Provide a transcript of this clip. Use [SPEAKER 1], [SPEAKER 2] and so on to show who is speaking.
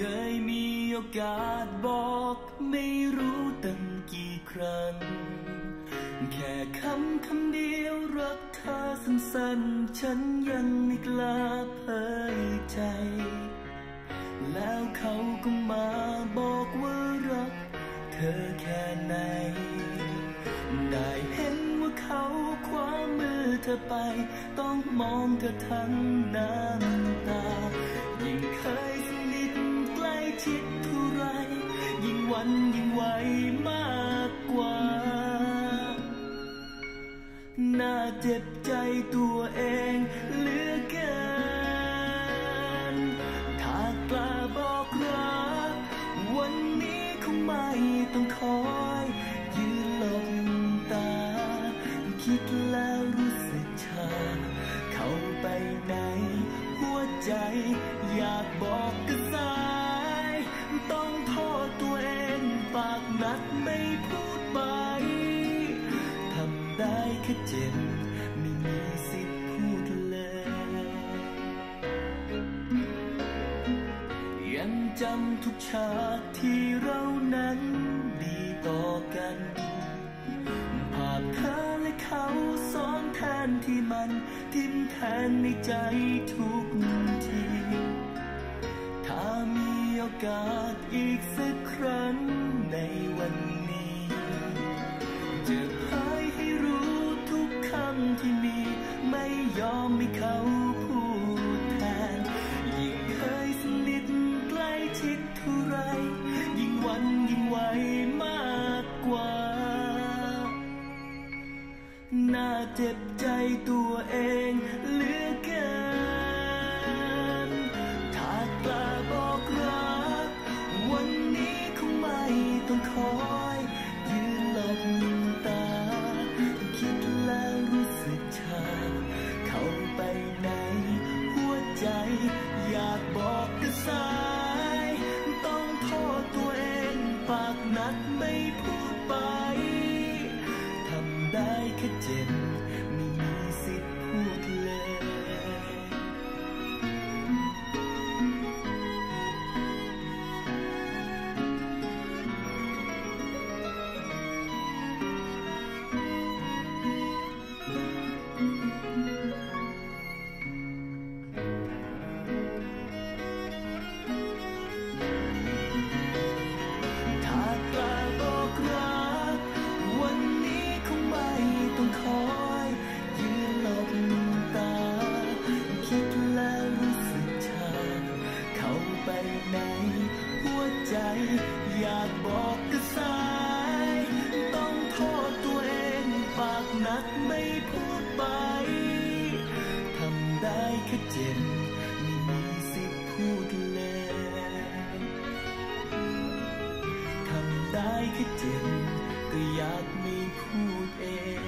[SPEAKER 1] เคยมีโอกาสบอกไม่รู้ตั้งกี่ครั้ง แค่คำคำเดียวรักเธอสั้นๆ ฉันยังไม่กล้าเผยใจ แล้วเขาก็มาบอกว่ารักเธอแค่ไหน ได้เห็นว่าเขาคว้ามือเธอไป ต้องมองเธอทั้งน้ำตา น่าเจ็บใจตัวเองเหลือเกิน ถ้ากล้าบอกรัก วันนี้คงไม่ต้องคอยยืนหลบตา คิดแล้วรู้สึกชา เข้าไปในหัวใจ อยากบอกกับสาย ต้องโทษตัวเองปากนัดไม่พูด ได้แค่เจ็บไม่มีสิทธิ์พูดเลยยังจำทุกฉากที่เรานั้นดีต่อกันภาพเธอและเขาซ้อนแทนที่มันทิ่มแทนในใจทุกทีถ้ามีโอกาสอีกสักครั้งในวันนี้ น่าเจ็บใจตัวเองเหลือเกิน ถ้ากล้าบอกรัก วันนี้คงไม่ต้องคอยยืนหลบตา คิดแล้วรู้สึกชา เข้าไปในหัวใจอยากบอกกับสา จ็ไม่มีสิทธิ์พูดเลยทำได้แค่เจ็บก็อยากไม่พูดเอง